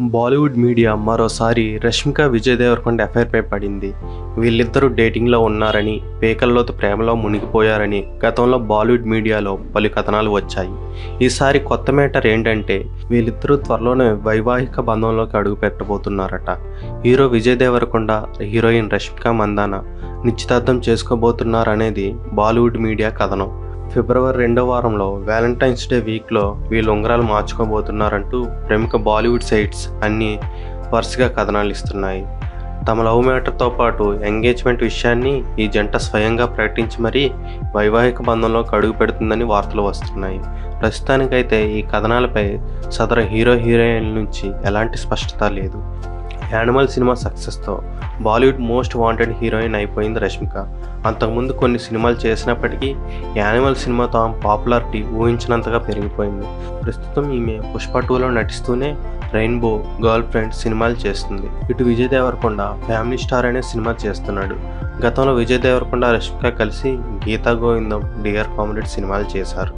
Bollywood media మరోసారి రష్మిక విజయ్ దేవరకొండ ఎఫ్ఐఆర్పై పడింది. వీళ్ళిద్దరూ డేటింగ్లో ఉన్నారని పేకల్లోతు ప్రేమలో మునిగిపోయారని గతంలో బాలీవుడ్ మీడియాలో పలు కథనాలు వచ్చాయి. ఈసారి కొత్త మేటర్ ఏంటంటే వీళ్ళిద్దరూ త్వరలోనే వైవాహిక బంధంలోకి అడుగు పెట్టబోతున్నారట. హీరో విజయ్ దేవరకొండ హీరోయిన్ రష్మిక మందాన నిశ్చితార్థం చేసుకోబోతున్నారనేది బాలీవుడ్ మీడియా కథనం. ఫిబ్రవరి రెండో వారంలో వ్యాలంటైన్స్ డే వీక్లో వీళ్ళు ఉంగరాలు మార్చుకోబోతున్నారంటూ ప్రముఖ బాలీవుడ్ సైట్స్ అన్నీ వరుసగా కథనాలు ఇస్తున్నాయి. తమ లవ్ మ్యాటర్తో పాటు ఎంగేజ్మెంట్ విషయాన్ని ఈ జంట స్వయంగా ప్రకటించి మరీ వైవాహిక బంధంలోకి అడుగు పెడుతుందని వార్తలు వస్తున్నాయి. ప్రస్తుతానికైతే ఈ కథనాలపై సదరు హీరో హీరోయిన్ నుంచి ఎలాంటి స్పష్టత లేదు. యానిమల్ సినిమా సక్సెస్తో బాలీవుడ్ మోస్ట్ వాంటెడ్ హీరోయిన్ అయిపోయింది రష్మిక. అంతకుముందు కొన్ని సినిమాలు చేసినప్పటికీ యానిమల్ సినిమాతో ఆమె పాపులారిటీ ఊహించినంతగా పెరిగిపోయింది. ప్రస్తుతం ఈమె పుష్ప టూలో నటిస్తూనే రెయిన్బో గర్ల్ ఫ్రెండ్ సినిమాలు చేస్తుంది. ఇటు విజయ్ దేవరకొండ ఫ్యామిలీ స్టార్ అనే సినిమా చేస్తున్నాడు. గతంలో విజయ్ దేవరకొండ రష్మిక కలిసి గీతా గోవిందం డియర్ కామ్రేడ్ సినిమాలు చేశారు.